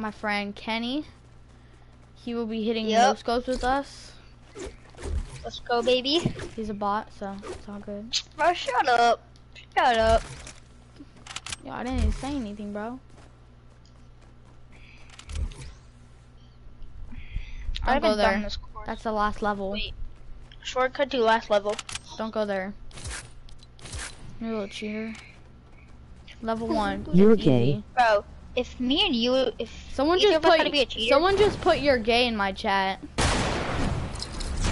my friend Kenny. He will be hitting Yep. no scopes with us. Let's go, baby. He's a bot, so it's all good. Bro, shut up. Shut up. Yo, I didn't even say anything, bro. I Don't go haven't done there. this course. That's the last level. Wait. Shortcut to last level. Don't go there. You're a little cheater. Level one. You're It's gay. easy. Bro, if me and you, if Someone just put had be a cheater, someone just put you're gay in my chat.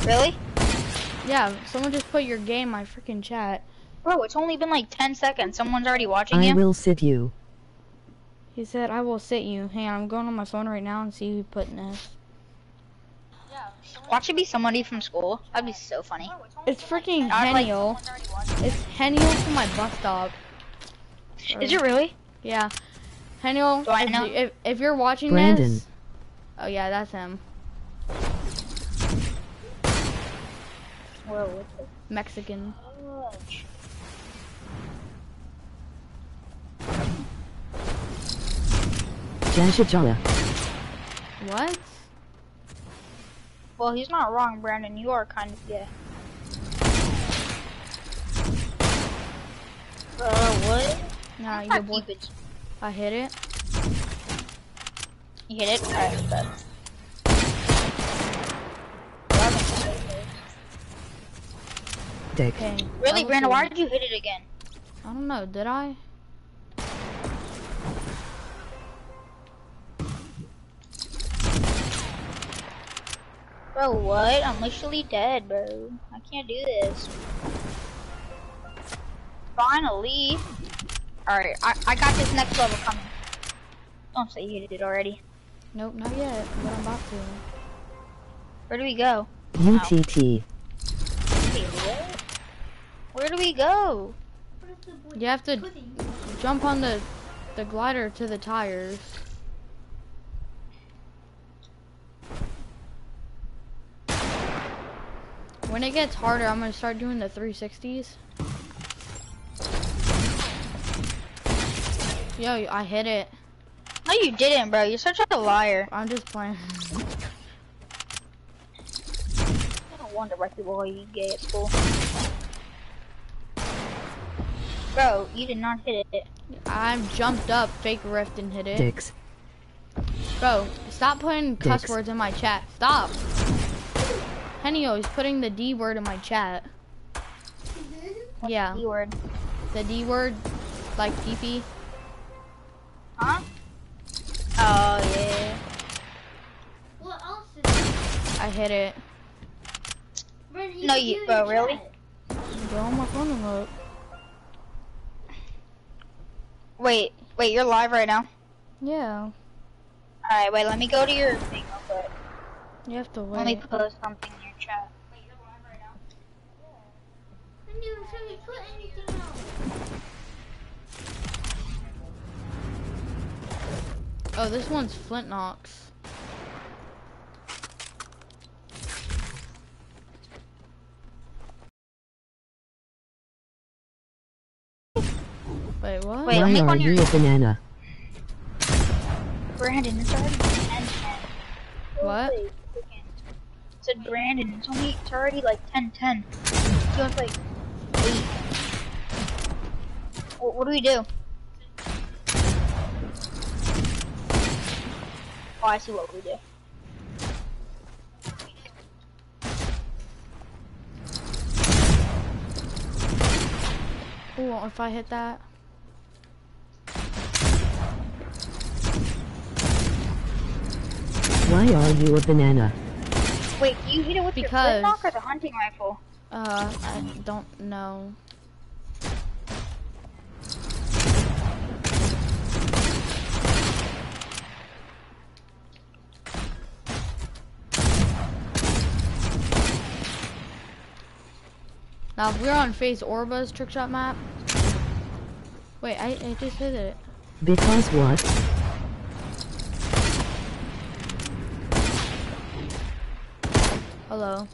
really? Yeah, someone just put you're gay in my freaking chat. Bro, it's only been like 10 seconds. Someone's already watching I you. will sit you. He said I will sit you. Hang on, I'm going on my phone right now and see who put in this. Watch it be somebody from school. That'd be so funny. It's freaking I'd like- It's Heniel from my bus stop. Is it really? Yeah. Heniel, Do I if, know? you- if, if you're watching Brandon. this. Oh yeah, that's him. Whoa, what the Mexican. Jashajala. What? Well, he's not wrong, Brandon. You are kind of gay. Uh, what? Nah, your Not boy. Keep it. I hit it. You hit it? Alright, bet. Dick. Okay. Really, level Brandon, why did you hit it again? I don't know. Did I? Bro, what? I'm literally dead, bro. I can't do this. Finally. Alright, I, I got this next level coming. Oh, Don't say you hit it already. Nope, not yet. But I'm about to. Where do we go? UTT. Wait, what? Where do we go? You have to jump on the the glider to the tires. When it gets harder, I'm gonna start doing the 360s. Yo, I hit it. No, you didn't, bro. You're such a liar. I'm just playing. No wonder why people call you gay at school. Bro, you did not hit it. I jumped up, fake rift, and hit it. Dicks. Bro, stop putting cuss words in my chat. Stop. Henio is putting the D word in my chat. Yeah, D word. the D word, like PP. Huh? Oh, yeah. What else is I hit it. Brandon, No, you- do bro, your really? chat. Go on my phone and look. Wait, wait, you're live right now? Yeah, Alright, wait, let me go to your thing real quick. you have to wait. Let me wait. post something in your chat. Wait, you're live right now? I didn't even show you put anything else. Oh, this one's Flint Knox. Wait, what? Wait, Why me go are you a banana? Brandon, it's already 10 What? It said Brandon, it's only, it's already like 10 10. So it's like 8. What, what do we do? Oh, I see what we do. Ooh, if I hit that. Why are you a banana? Wait, do you hit it with your Because- flintlock or the hunting rifle? Uh, I don't know. Now, if we're on Phase Orba's trick shot map. Wait, I, I just hit it. Because what? Hello.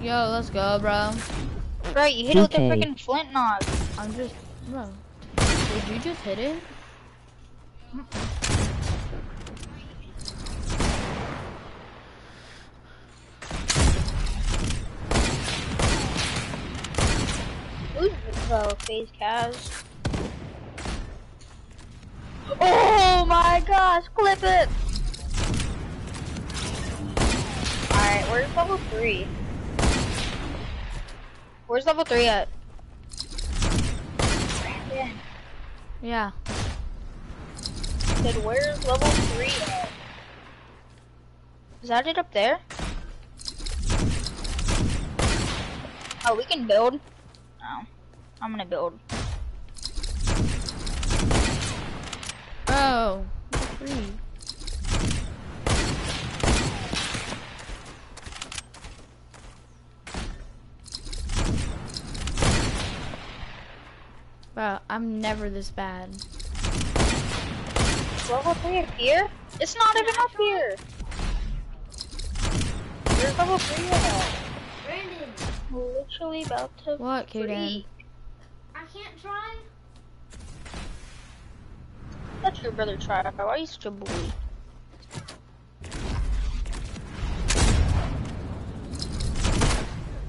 Yo, let's go, bro. Right, you hit it with a Okay. freaking flint knock. I'm just, bro. Did you just hit it? Who's the phase Kaz? Oh my gosh, clip it! Alright, where's level 3? Where's level 3 at? Brandon Yeah. said, where's level 3 at? Is that it up there? Oh, we can build? Oh, I'm gonna build. Bro. Free. Bro, I'm never this bad. Level 3 up here? It's not even up here! Where's level 3 at? Brandon, Literally about to What, Kaden? I can't try. Let your brother try. Why are you such a bully?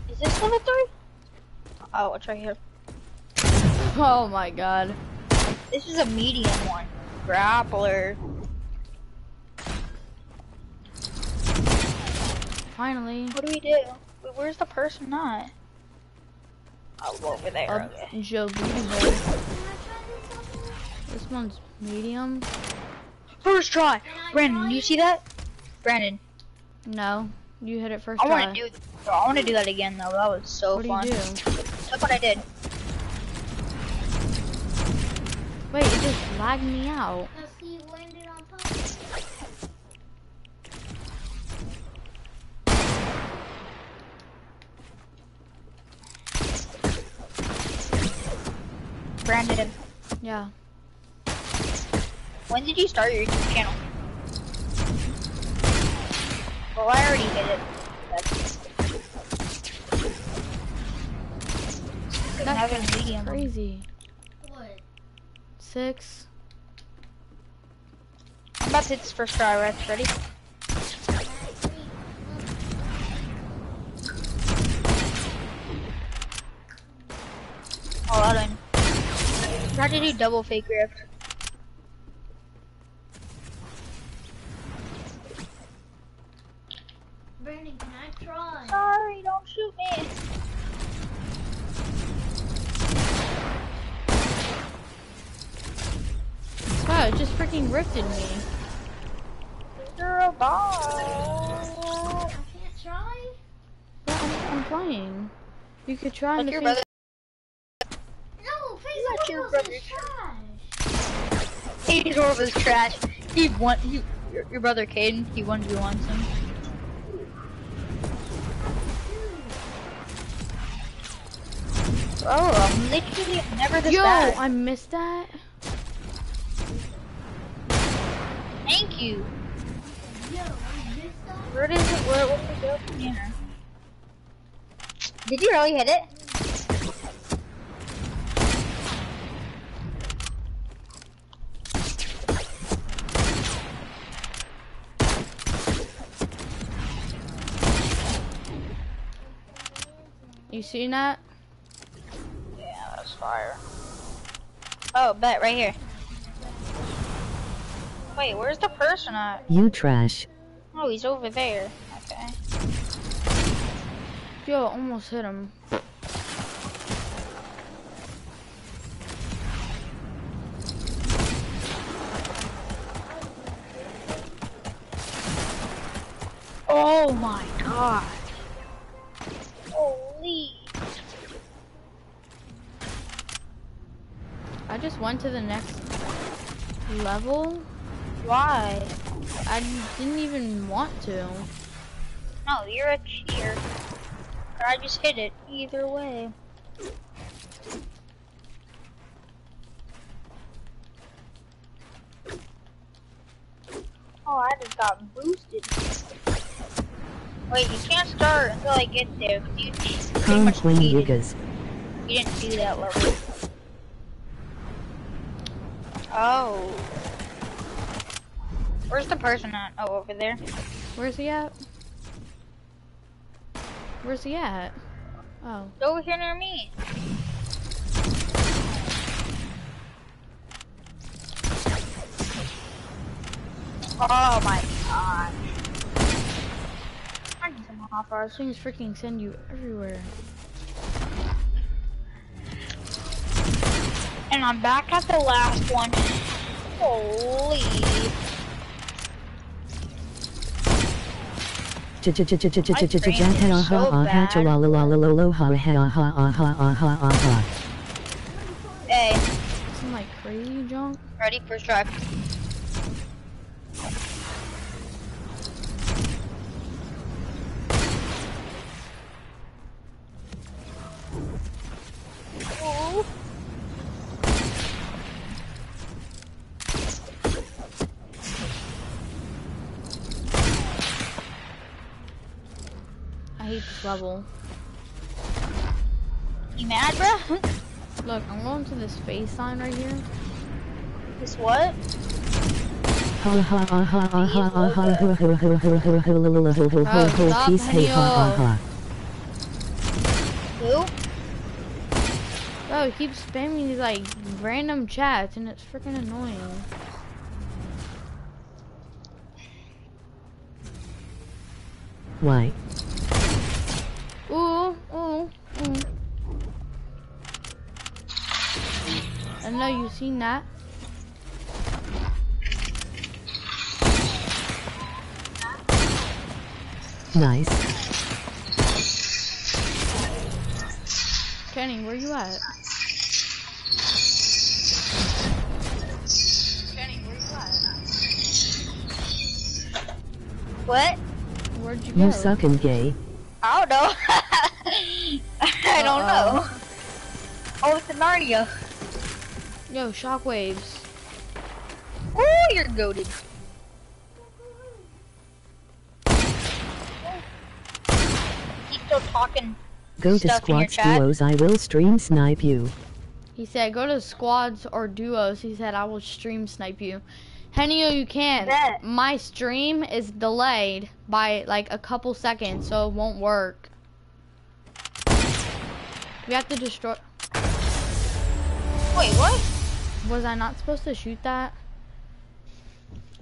Is this level 3? Oh, it's right here. Oh my god. This is a medium one. Grappler. Finally. What do we do? Wait, where's the person at? Oh, over there. Okay. Joe Booty Hole. Can I try this one's medium. First try. Brandon, you see that? Brandon, No. You hit it first I try. want to do. I want to do that again though. That was so what do fun. you do? Look what I did. Wait, it just lagged me out. Branded see, you landed on top. Brandon, Yeah. when did you start your YouTube channel? Well, I already hit it. That's That's having a crazy. What? Six. I'm about to hit this first try. Right? Ready? Alright, three. Oh, that in. Try to do double fake rift. Brandon, can I try? Sorry, don't shoot me. Wow, it just freaking rifted me. You're a bot. I can't try? Yeah, I'm, I'm playing. You could try Like to your face- brother. No, face You your walls brother. is trash. He's over his trash. He won. He, your, your brother Caden. He won. You wants him. Oh, I'm literally never this Yo, bad. I missed that. Thank you. Yo, I missed that. Where does it? Where? Where we go from here? Did you really hit it? You seen that? Yeah, that was fire. Oh, bet right here. Wait, where's the person at? You trash. Oh, he's over there. Okay. Yo, almost hit him. Oh my god. Holy. I just went to the next level. Why? I didn't even want to. No, you're a cheater. I just hit it. Either way. Oh, I just got boosted. Wait, you can't start until I get there. 'cause You, you pretty Calm much Swing cheated. You didn't do that level. Oh. Where's the person at? Oh, over there. Where's he at? Where's he at? Oh. Over here near me. Oh my god. I need some hot bars. Things freaking send you everywhere. And I'm back at the last one. Holy. Hey, Some like crazy junk. ready? First try. Level. You mad, bro? Look, I'm going to this face sign right here. This what? Who? Oh, he keeps spamming these like random chats and it's freaking annoying. Why? Know you've seen that. Nice. Kenny, where you at? Kenny, where you at? What? Where'd you go? You suckin' gay. I don't know. I don't know. Uh-oh. Oh, it's a Narnia. Yo, shockwaves. Oh, you're goaded. He's still talking. Go to squads in your chat? duos, I will stream snipe you. He said, go to squads or duos. He said, I will stream snipe you. Henio, you can't. Bet. My stream is delayed by like a couple seconds, so it won't work. We have to destroy. Wait, what? Was I not supposed to shoot that?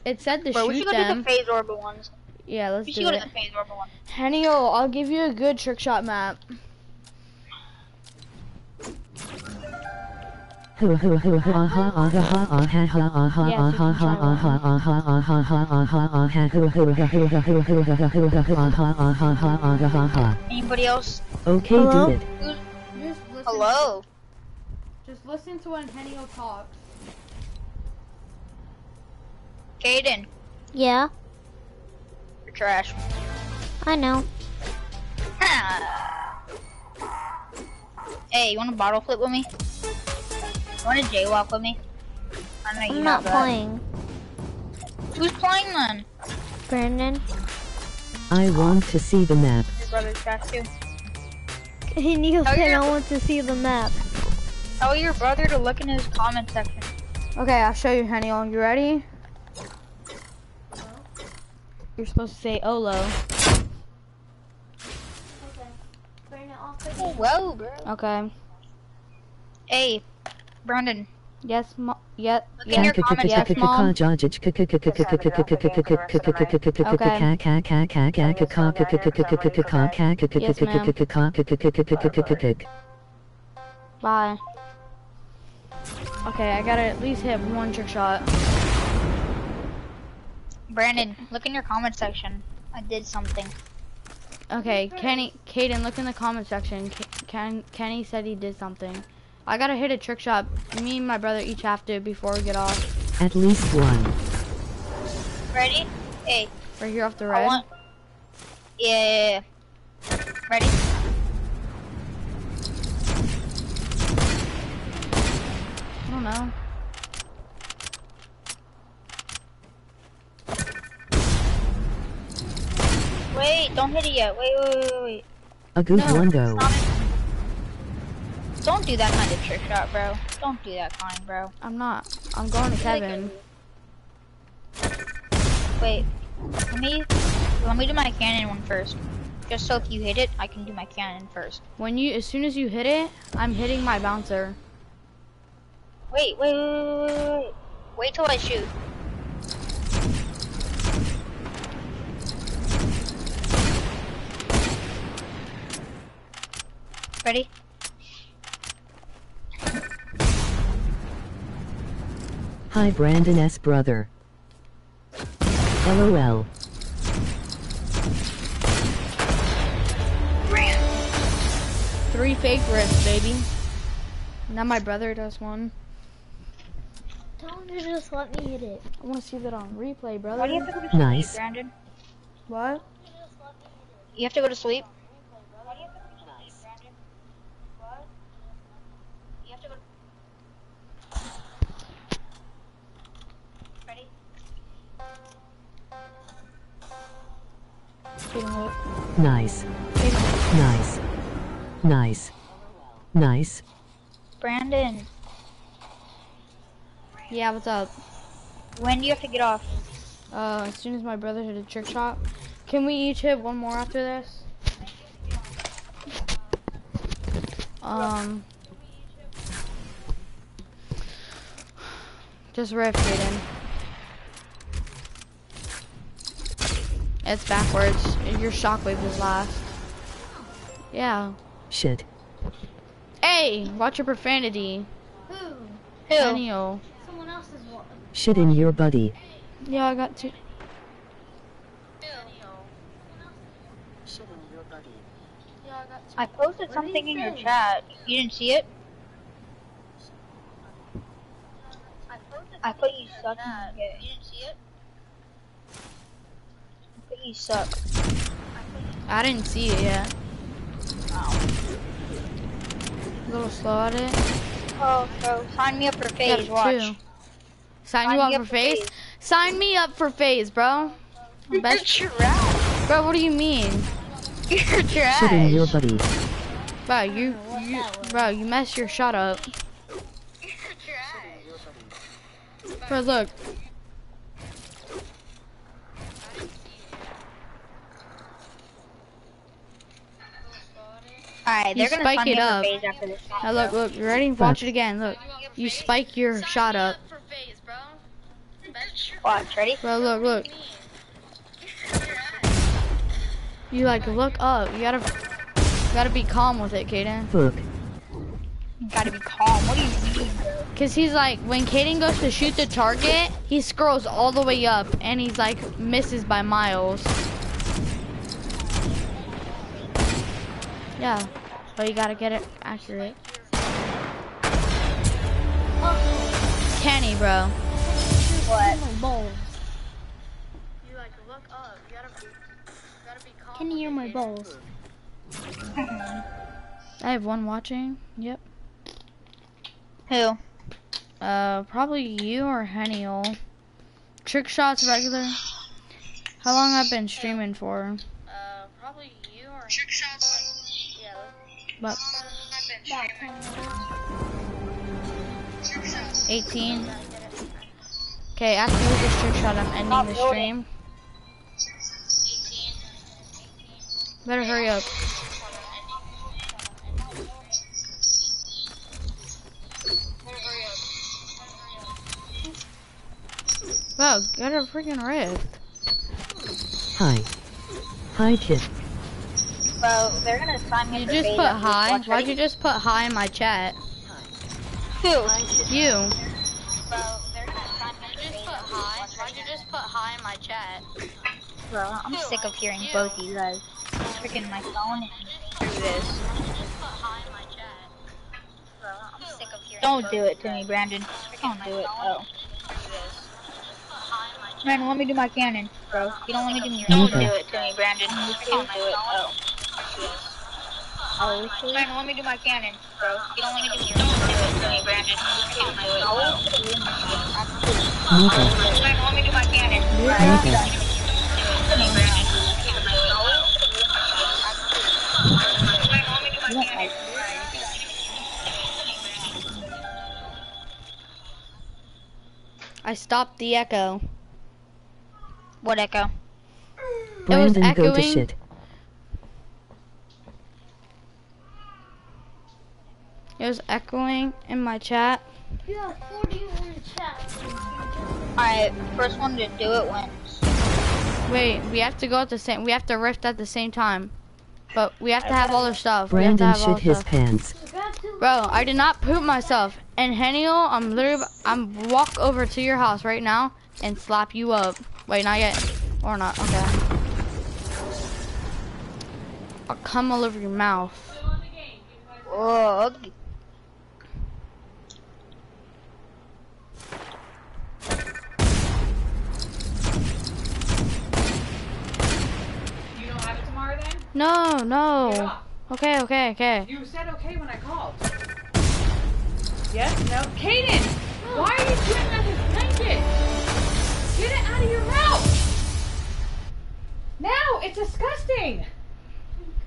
It said to Bro, we shoot should go do them. the phase orbital ones. yeah, let's We do should go it. to the phase orbital one. Henio, oh, I'll give you a good trick shot map. Anybody else? Okay, Hello? do it. Just listen, Hello. Just listen to when Henio talks. Caden, Yeah, you're trash. I know. hey, you want to bottle flip with me? You want to jaywalk with me? I know you I'm not have that. playing. Who's playing then? Brandon. I want to see the map. Your brother's trash too. Neil Oh, said you're- I want to see the map. Tell your brother to look in his comment section. Okay, I'll show you, Henio. You ready? You're supposed to say Olo. Okay. Bring it off. Oh, whoa, bro. Okay. Hey, Brandon. Yes, mo- yet. Look in your comments Yes, section. Mom. Bye. Okay, I gotta at least hit one trick shot. Brandon, look in your comment section. I did something. Okay, Kenny, Caden, look in the comment section. K- Ken, Kenny said he did something. I gotta hit a trick shot. Me and my brother each have to before we get off. At least one. Ready? Hey, Right here off the I red. Yeah, yeah, yeah. Ready? Don't know. Wait, don't hit it yet. Wait, wait, wait, wait. A good No, one though. Don't do that kind of trick shot, bro. Don't do that kind, bro. I'm not. I'm going to Kevin. Wait, let me let me do my cannon one first. Just so if you hit it, I can do my cannon first. When you, as soon as you hit it, I'm hitting my bouncer. Wait, wait, wait, wait, wait, wait. Wait till I shoot. Ready? Hi Brandon S brother. LOL. Three fake rifts, baby. Now my brother does one. Tell him to just let me hit it. I want to see that on replay, brother. Why do you have to go to sleep, Nice. Brandon? What? You have to go to sleep? Ready? Nice. Nice. Nice. Nice. Brandon, Yeah, what's up? when do you have to get off? Uh, as soon as my brother hit a trick shot. Can we each hit one more after this? Um. Just riff, Jaden. It's backwards. Your shockwave is last. Yeah. Shit. Hey, watch your profanity. Who? Who? Daniel. Someone else's one. Shit in your buddy. Yeah, I got two. I posted What something he in your chat. You didn't see it? I put you suck. You didn't see it? I put you suck. I didn't see it yet. A little slow at it. Oh, bro, sign me up for Got FaZe. two. Watch. Sign Sign you me up up for for FaZe? FaZe. Sign me up for FaZe, bro. Best, trash. bro, what do you mean? You're trash. Shit in your buddy. Bro, you, you, bro, you messed your shot up. Bro, look. Alright, You they're gonna spike sign it up up. FaZe after this. Now look, look, you ready? Watch it again. Look, you spike your shot up. Watch, ready? Bro, look, look. You like look up. You gotta, you gotta be calm with it, Kaden. Fuck. You gotta be calm. What do you mean. Cause he's like, when Kaden goes to shoot the target, he scrolls all the way up and he's like misses by miles. Yeah, but you gotta get it accurate. Kenny, bro. What? My balls. You like look up. You gotta, gotta be calm. Can you hear my balls? I have one watching. Yep. Who? Uh, probably you or Henniel. Trick shots regular. How long I've been streaming for? Uh, probably you or trick shots. Yeah. But 18. Okay, after this trick shot, I'm ending Stop the loading. stream. Better hurry up. Wow, get a freaking rift. Hi. Hi kid. Bro, they're gonna sign me You just FaZe put hi. Watch, Why'd you just put hi in my chat? Who? You. Bro, they're gonna sign me up for FaZe put after hi. this. Watch, Why'd you just put hi in my chat? Bro, I'm sick of hearing both of you guys. Freaking my phone and through this. Bro, I'm sick of hearing Don't do it to me, Brandon. Don't do it. Oh. Brandon, let me do my cannon, bro. You don't let me do me. Don't do it to me, Brandon. Don't do it. Oh. Oh, Brandon, let me do my cannon, bro. You don't want to do it. Don't do it to me, Brandon. Okay. Okay. I stopped the echo. What echo? Brandon, it was echoing. Go to shit. It was echoing in my chat. You have 40 in chat. Alright, first one to do it wins. Wait, we have to go at the same. We have to rift at the same time, but we have to have all our stuff. We have to Brandon have all shit his stuff. pants. I got to Bro, I did not poop myself. And Heniel, I'm literally, I'm walk over to your house right now and slap you up. Wait, not yet, or not? Okay. I'll come all over your mouth. Oh, okay. You don't have it tomorrow then? No, no. Okay, okay, okay. You said okay when I called. Yes? No? Kaden! Why are you doing that to blanket? Get it out of your mouth! No, it's disgusting!